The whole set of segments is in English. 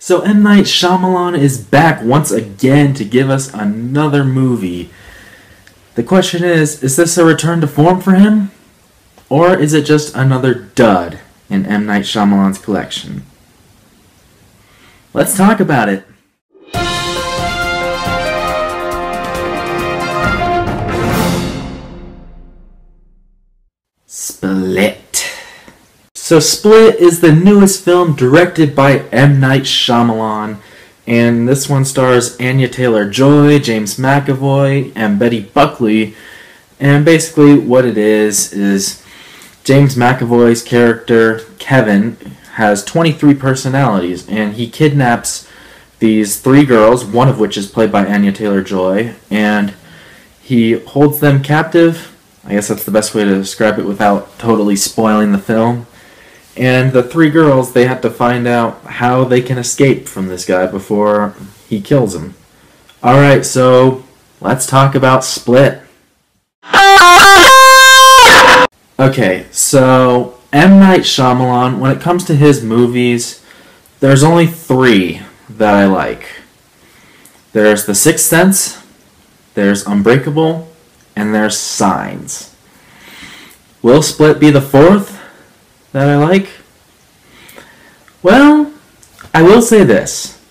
So M. Night Shyamalan is back once again to give us another movie. The question is, is this a return to form for him? Or is it just another dud in M. Night Shyamalan's collection? Let's talk about it. So Split is the newest film directed by M. Night Shyamalan, and this one stars Anya Taylor-Joy, James McAvoy, and Betty Buckley. And basically, what it is is James McAvoy's character Kevin has 23 personalities, and he kidnaps these three girls, one of which is played by Anya Taylor-Joy, and he holds them captive. I guess that's the best way to describe it without totally spoiling the film. And the three girls, they have to find out how they can escape from this guy before he kills them. Alright, so let's talk about Split. Okay, so M. Night Shyamalan, when it comes to his movies, there's only three that I like. There's The Sixth Sense, there's Unbreakable, and there's Signs. Will Split be the fourth? That I like? Well, I will say this.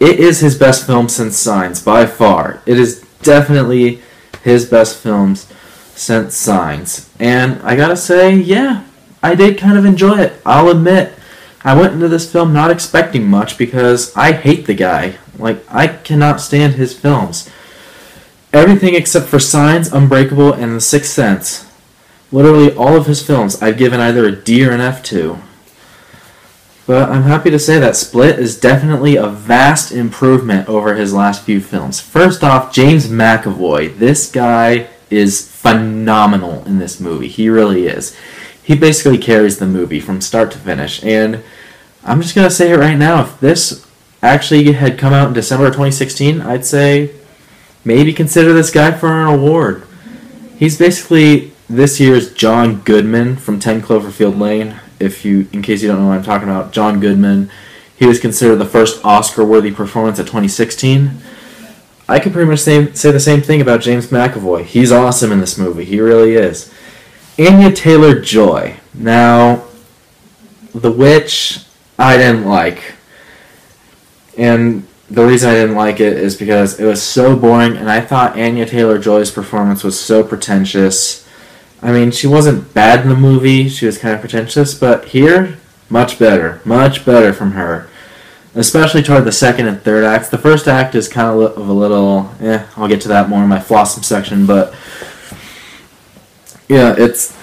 It is his best film since Signs, by far. It is definitely his best films since Signs. And I gotta say, yeah, I did kind of enjoy it. I'll admit, I went into this film not expecting much because I hate the guy. Like, I cannot stand his films. Everything except for Signs, Unbreakable, and The Sixth Sense Literally all of his films I've given either a D or an F to. But I'm happy to say that Split is definitely a vast improvement over his last few films. First off, James McAvoy. This guy is phenomenal in this movie. He really is. He basically carries the movie from start to finish. And I'm just going to say it right now. If this actually had come out in December of 2016, I'd say maybe consider this guy for an award. He's basically this year's John Goodman from 10 Cloverfield Lane. If you, in case you don't know what I'm talking about, John Goodman, he was considered the first Oscar-worthy performance of 2016. I could pretty much say, say the same thing about James McAvoy. He's awesome in this movie. He really is. Anya Taylor Joy. Now, The Witch, I didn't like. And the reason I didn't like it is because it was so boring, and I thought Anya Taylor Joy's performance was so pretentious I mean, she wasn't bad in the movie. She was kind of pretentious, but here, much better, much better from her. Especially toward the second and third acts. The first act is kind of a little, yeah. I'll get to that more in my Flossom section, but yeah, it's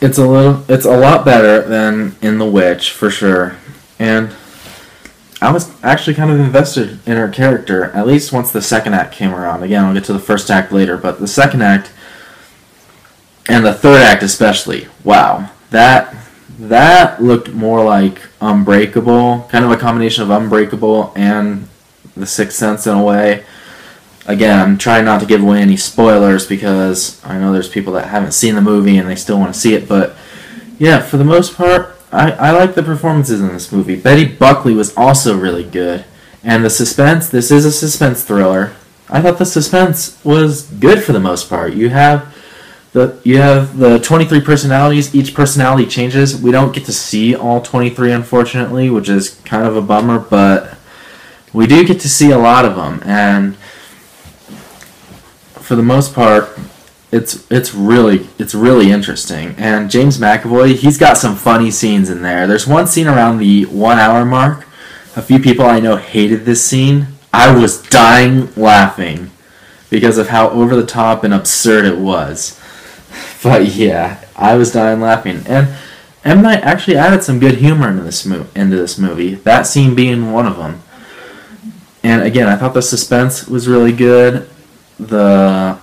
it's a little, it's a lot better than in The Witch for sure. And I was actually kind of invested in her character, at least once the second act came around. Again, I'll get to the first act later, but the second act and the third act especially. Wow, that that looked more like Unbreakable, kind of a combination of Unbreakable and The Sixth Sense in a way. Again, I'm trying not to give away any spoilers because I know there's people that haven't seen the movie and they still want to see it, but yeah, for the most part, I, I like the performances in this movie. Betty Buckley was also really good. And the suspense, this is a suspense thriller. I thought the suspense was good for the most part. You have the you have the 23 personalities. Each personality changes. We don't get to see all 23, unfortunately, which is kind of a bummer. But we do get to see a lot of them, and for the most part, it's it's really it's really interesting. And James McAvoy, he's got some funny scenes in there. There's one scene around the one hour mark. A few people I know hated this scene. I was dying laughing because of how over the top and absurd it was. But yeah, I was dying laughing. And M Night actually added some good humor into this mo- into this movie. That scene being one of them. And again, I thought the suspense was really good. The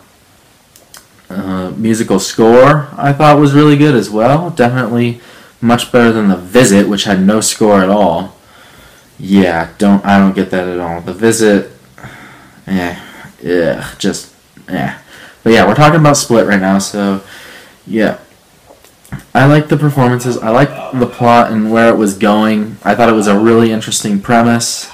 uh, musical score I thought was really good as well. Definitely much better than the Visit, which had no score at all. Yeah, don't I don't get that at all. The Visit, yeah, yeah, just yeah. But yeah, we're talking about Split right now, so yeah. I like the performances. I like the plot and where it was going. I thought it was a really interesting premise.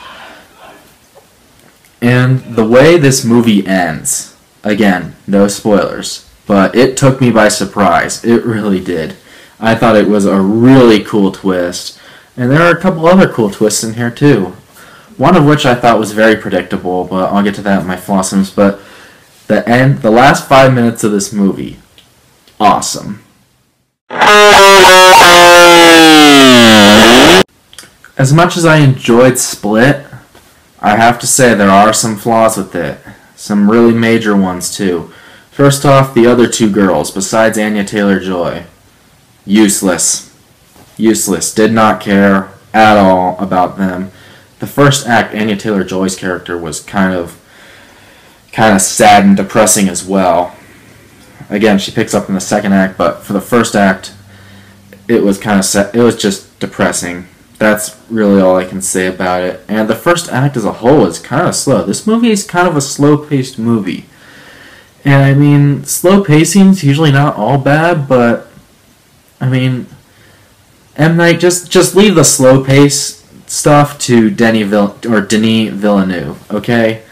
And the way this movie ends, again, no spoilers, but it took me by surprise. It really did. I thought it was a really cool twist. And there are a couple other cool twists in here too. One of which I thought was very predictable, but I'll get to that in my flossums. But the end, the last five minutes of this movie, awesome. As much as I enjoyed Split, I have to say there are some flaws with it. Some really major ones, too. First off, the other two girls, besides Anya Taylor Joy. Useless. Useless. Did not care at all about them. The first act, Anya Taylor Joy's character was kind of kind of sad and depressing as well. Again, she picks up in the second act, but for the first act, it was kind of set. It was just depressing that's really all I can say about it. And the first act as a whole is kind of slow. This movie is kind of a slow paced movie. And I mean, slow pacing is usually not all bad, but I mean, M Night just just leave the slow pace stuff to Denny Vill- or Denis Villeneuve, okay?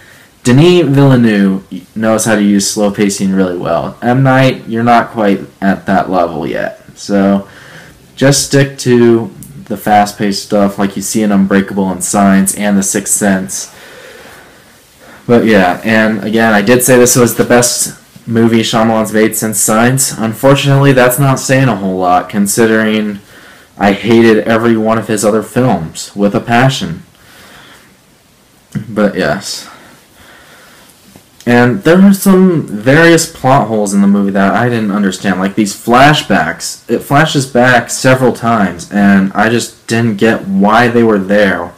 Denis Villeneuve knows how to use slow pacing really well. M Night, you're not quite at that level yet, so just stick to the fast paced stuff like you see in Unbreakable and Signs and The Sixth Sense. But yeah, and again, I did say this was the best movie Shyamalan's made since Signs. Unfortunately, that's not saying a whole lot considering I hated every one of his other films with a passion. But yes. And there were some various plot holes in the movie that I didn't understand. Like these flashbacks. It flashes back several times, and I just didn't get why they were there.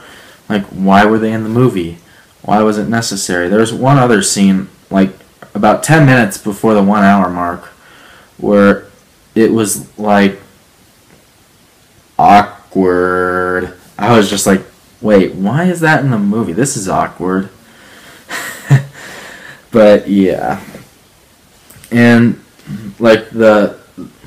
Like, why were they in the movie? Why was it necessary? There's one other scene, like about 10 minutes before the one hour mark, where it was like awkward. I was just like, wait, why is that in the movie? This is awkward. But yeah, and like the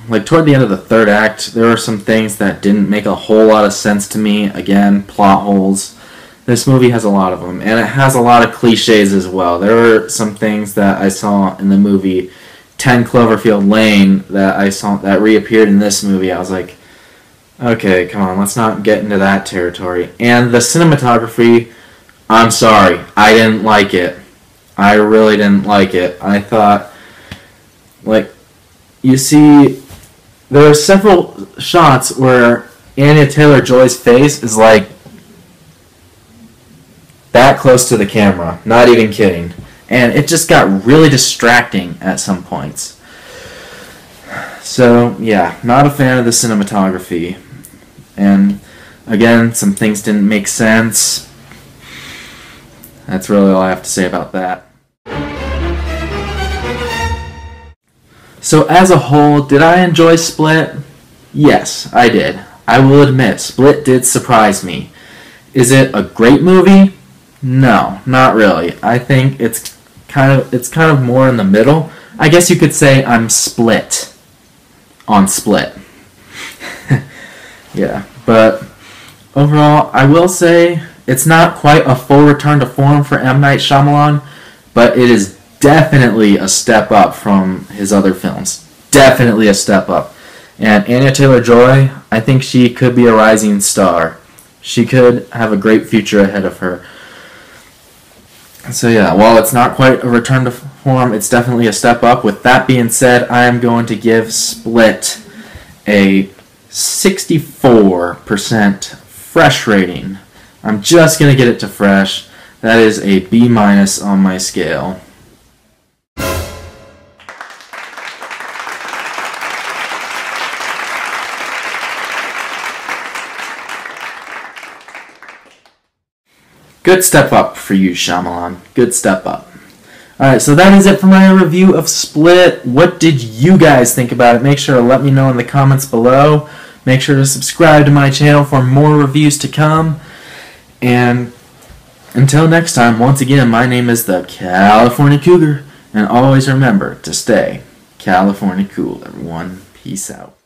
like toward the end of the third act, there were some things that didn't make a whole lot of sense to me. Again, plot holes. This movie has a lot of them, and it has a lot of cliches as well. There were some things that I saw in the movie 10 Cloverfield Lane that I saw that reappeared in this movie. I was like, okay, come on, let's not get into that territory. And the cinematography, I'm sorry, I didn't like it. I really didn't like it. I thought, like, you see, there are several shots where Anya Taylor Joy's face is like that close to the camera. Not even kidding. And it just got really distracting at some points. So, yeah, not a fan of the cinematography. And again, some things didn't make sense. That's really all I have to say about that. So, as a whole, did I enjoy Split? Yes, I did. I will admit, Split did surprise me. Is it a great movie? No, not really. I think it's kind of it's kind of more in the middle. I guess you could say I'm split on Split. yeah, but overall, I will say it's not quite a full return to form for M. Night Shyamalan, but it is definitely a step up from his other films. Definitely a step up. And Anya Taylor Joy, I think she could be a rising star. She could have a great future ahead of her. So, yeah, while it's not quite a return to form, it's definitely a step up. With that being said, I am going to give Split a 64% fresh rating. I'm just going to get it to fresh. That is a B minus on my scale. Good step up for you, Shyamalan. Good step up. Alright, so that is it for my review of Split. What did you guys think about it? Make sure to let me know in the comments below. Make sure to subscribe to my channel for more reviews to come. And until next time, once again, my name is the California Cougar, and always remember to stay California cool, everyone. Peace out.